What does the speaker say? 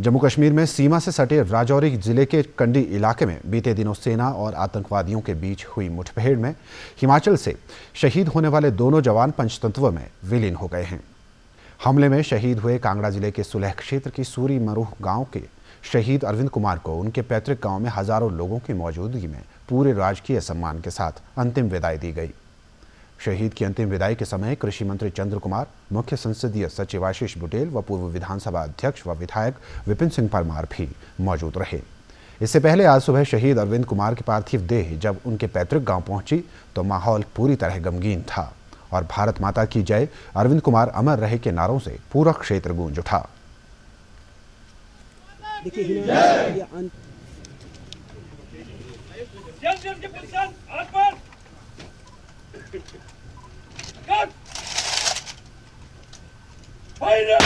जम्मू कश्मीर में सीमा से सटे राजौरी ज़िले के कंडी इलाके में बीते दिनों सेना और आतंकवादियों के बीच हुई मुठभेड़ में हिमाचल से शहीद होने वाले दोनों जवान पंचतत्व में विलीन हो गए हैं। हमले में शहीद हुए कांगड़ा ज़िले के सुलह क्षेत्र की सूरी मरूह गाँव के शहीद अरविंद कुमार को उनके पैतृक गाँव में हज़ारों लोगों की मौजूदगी में पूरे राजकीय सम्मान के साथ अंतिम विदाई दी गई। शहीद की अंतिम विदाई के समय कृषि मंत्री चंद्र कुमार मुख्य संसदीय सचिव आशीष बुटेल व पूर्व विधानसभा अध्यक्ष व विधायक विपिन सिंह परमार भी मौजूद रहे इससे पहले आज सुबह शहीद अरविंद कुमार की पार्थिव देह जब उनके पैतृक गाँव पहुँची तो माहौल पूरी तरह गमगीन था और भारत माता की जय अरविंद कुमार अमर रहे के नारों से पूरा क्षेत्र गूंज उठा देखिए Kalk! Hayır!